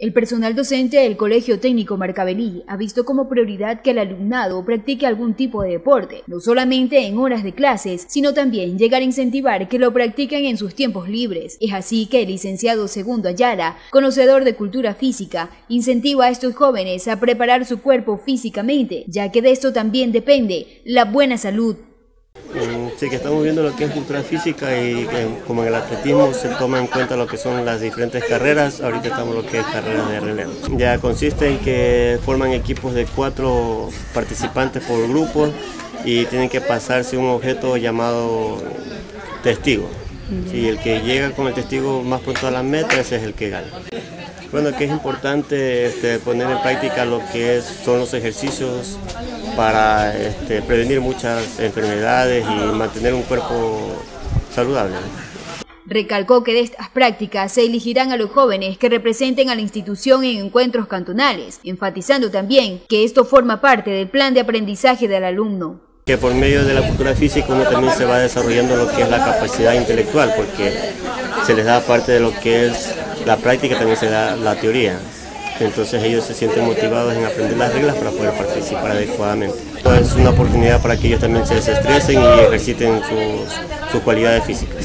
El personal docente del Colegio Técnico Marcabelí ha visto como prioridad que el alumnado practique algún tipo de deporte, no solamente en horas de clases, sino también llegar a incentivar que lo practiquen en sus tiempos libres. Es así que el licenciado Segundo Ayala, conocedor de cultura física, incentiva a estos jóvenes a preparar su cuerpo físicamente, ya que de esto también depende la buena salud sí, que estamos viendo lo que es cultura física y como en el atletismo se toma en cuenta lo que son las diferentes carreras, ahorita estamos lo que es carrera de relevo. Ya consiste en que forman equipos de cuatro participantes por grupo y tienen que pasarse un objeto llamado testigo. Y el que llega con el testigo más pronto a la meta, ese es el que gana. Bueno, que es importante este, poner en práctica lo que son los ejercicios para este, prevenir muchas enfermedades y mantener un cuerpo saludable. Recalcó que de estas prácticas se elegirán a los jóvenes que representen a la institución en encuentros cantonales, enfatizando también que esto forma parte del plan de aprendizaje del alumno. Que por medio de la cultura física uno también se va desarrollando lo que es la capacidad intelectual, porque se les da parte de lo que es la práctica, también se da la teoría. Entonces ellos se sienten motivados en aprender las reglas para poder participar adecuadamente. Es una oportunidad para que ellos también se desestresen y ejerciten sus, sus cualidades físicas.